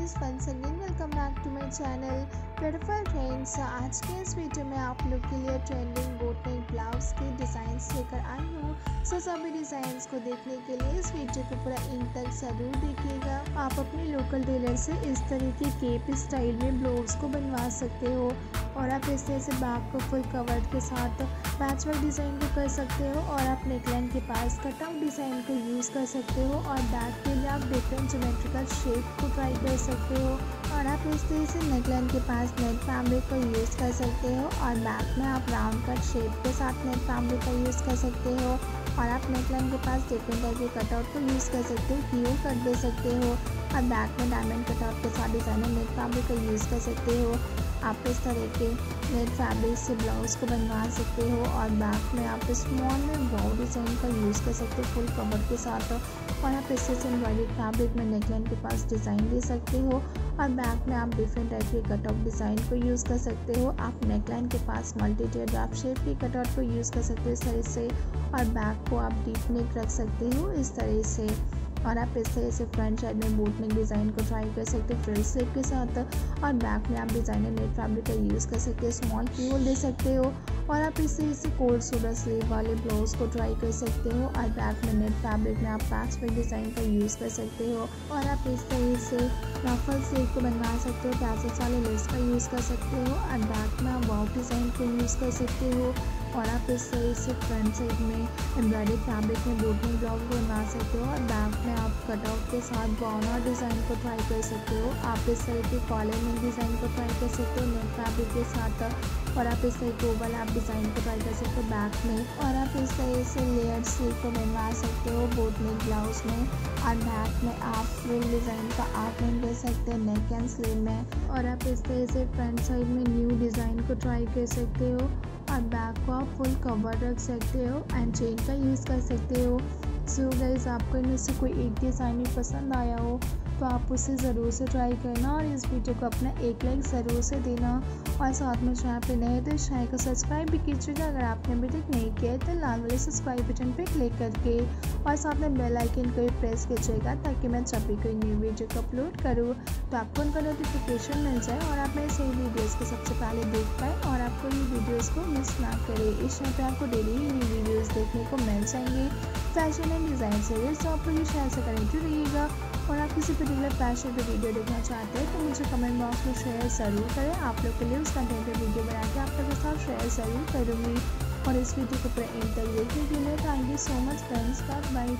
Guys once welcome back to my channel beautiful trends आज के इस वीडियो में आप लोग के लिए ट्रेंडिंग बोट नेक ब्लाउज के डिज़ाइन लेकर आई हूँ। सो सभी डिज़ाइन को देखने के लिए इस वीडियो को पूरा इन तक ज़रूर देखिएगा। आप अपने लोकल टेलर से इस तरीके केप स्टाइल में ब्लाउज को बनवा सकते हो। और आप इस तरह से बैक को फुल कवर के साथ पैच वर्क डिज़ाइन को कर सकते हो और आप नेकलाइन के पास कटआउट डिज़ाइन को यूज़ कर सकते हो और बैक के लिए आप डिफरेंट जोमेट्रिकल शेप को ट्राई कर सकते हो और आप इस तरह से नेकलाइन के पास नेट फैब्रिक को यूज़ कर सकते हो और बैक में आप राउंड कट शेप के साथ नेट फैब्रिक का यूज़ कर सकते हो और आप नेकलाइन के पास डिफरेंट टाइप के कटआउट को यूज़ कर सकते हो कीओ कट दे सकते हो और बैक में डायमंड कटआउट के साथ डिज़ाइनर नेट फैब्रिक का यूज़ कर सकते हो। आप इस तरह के नेट फैब्रिक से ब्लाउज को बनवा सकते हो और बैक में आप स्मॉल में ब्राउ डिज़ाइन का यूज़ कर सकते हो फुल कवर के साथ और आप इससे एम्ब्रॉयड फैब्रिक में नेकलाइन के पास डिज़ाइन दे सकते हो और बैक में आप डिफरेंट टाइप के कटआउट डिज़ाइन को यूज़ कर सकते हो। आप नेकलाइन के पास मल्टी टेयर ड्राफ्ट शेप के कटआउट को यूज़ कर सकते हो इस तरह से और बैक को आप डीप नेक रख सकते हो इस तरह से। और आप इस तरह से फ्रंट साइड में बोट नेक डिज़ाइन को ट्राई कर सकते हो फ्रिल स्लिप के साथ और बैक में आप डिज़ाइनर नेट फैब्रिक का यूज़ कर सकते हो स्मॉल की दे सकते हो और आप इस तरह से कोल्ड सोडा स्लीव वाले ब्लाउज को ट्राई कर सकते हो और बैक में नेट फैब्रिक में आप पैक्स वर्क डिज़ाइन का यूज़ कर सकते हो और आप इस तरह से रफल स्लीव को बनवा सकते हो पैचेस वाले लेस का यूज़ कर सकते हो और बैक में आप डिज़ाइन को यूज़ कर सकते हो और आप इस तरह से फ्रंट साइड में एम्ब्रॉयडरी फैब्रिक में बोटनी ब्लाउज बनवा सकते हो और बैक में आप कटआउट के साथ बाउना डिज़ाइन को ट्राई कर सकते हो। आप इस तरह के कॉलर में डिज़ाइन को ट्राई कर सकते हो नेट फैब्रिक के साथ और आप इस तरह के ओवल आप डिज़ाइन को ट्राई कर सकते हो बैक में और आप इस तरह से लेयर स्लीव को बनवा सकते हो बोटनिक ब्लाउज में और बैक में आप फ्रिल डिज़ाइन का आर्टमेंट कर सकते हो नेक एंड स्लीव में और आप इस तरह से फ्रंट साइड में न्यू डिज़ाइन को ट्राई कर सकते हो और बैक को आप फुल कवर रख सकते हो एंड चेन का यूज़ कर सकते हो। सो so गाइज़ आपको इनमें से कोई एक डिज़ाइन भी पसंद आया हो तो आप उसे ज़रूर से ट्राई करना और इस वीडियो को अपना एक लाइक ज़रूर से देना। और साथ में चैनल पे नए तो चैनल को सब्सक्राइब भी कीजिएगा। अगर आपने अभी तक नहीं किया है तो लाल वाले सब्सक्राइब बटन पे क्लिक करके और साथ में बेल आइकन को भी प्रेस कीजिएगा ताकि मैं जब भी कोई न्यू वीडियो को अपलोड करूँ तो आपको उनका नोटिफिकेशन मिल जाए और आप मेरे सही वीडियोज़ को सबसे पहले देख पाए और आपको ये वीडियोज़ को मिस ना करें। इस चैनल पर आपको डेली ही न्यू वीडियोज़ देखने को मिल जाएँगे। फ़ैशन एंड डिज़ाइन से तो आप लोग शेयर से कनेक्ट रहिएगा और आप किसी पर्टिकुलर फ़ैशन पर वीडियो देखना चाहते हैं तो मुझे कमेंट बॉक्स में शेयर ज़रूर करें। आप लोग के लिए उस कंटेंट पर वीडियो बना के आप लोगों के साथ शेयर ज़रूर करूँगी। और इस वीडियो को पूरा एंड तक देखने के लिए thank you so much friends का बाय